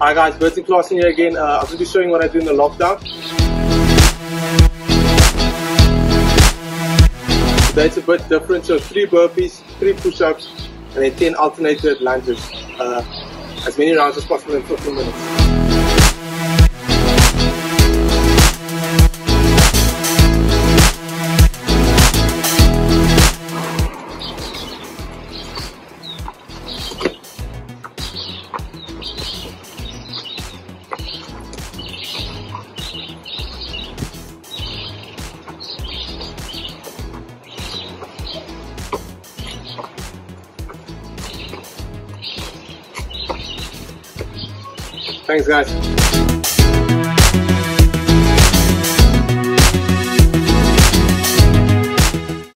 Hi guys, Bertie Klaasen here again. Uh, I'm going to be showing what I do in the lockdown. Today it's a bit different, so 3 burpees, 3 push-ups, and then 10 alternated lunges. Uh, as many rounds as possible in 15 minutes. Thanks, guys.